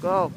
go.